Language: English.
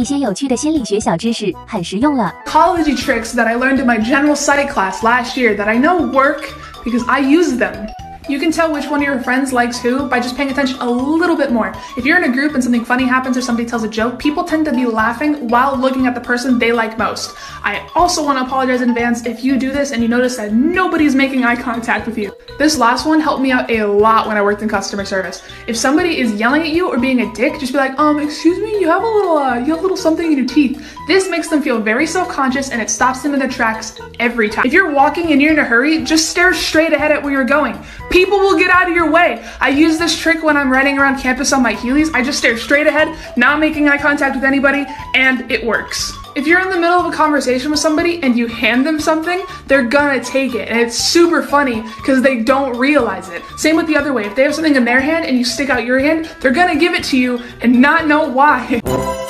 一些有趣的心理学小知识，很实用了。 Psychology tricks that I learned in my general psych class last year that I know work because I use them. You can tell which one of your friends likes who by just paying attention a little bit more. If you're in a group and something funny happens or somebody tells a joke, people tend to be laughing while looking at the person they like most. I also want to apologize in advance if you do this and you notice that nobody's making eye contact with you. This last one helped me out a lot when I worked in customer service. If somebody is yelling at you or being a dick, just be like, um, excuse me, you have a little, uh, you have a little something in your teeth. This makes them feel very self-conscious and it stops them in their tracks every time. If you're walking and you're in a hurry, just stare straight ahead at where you're going. People will get out of your way. I use this trick when I'm riding around campus on my Heelys. I just stare straight ahead, not making eye contact with anybody, and it works. If you're in the middle of a conversation with somebody and you hand them something, they're gonna take it. And it's super funny because they don't realize it. Same with the other way. If they have something in their hand and you stick out your hand, they're gonna give it to you and not know why.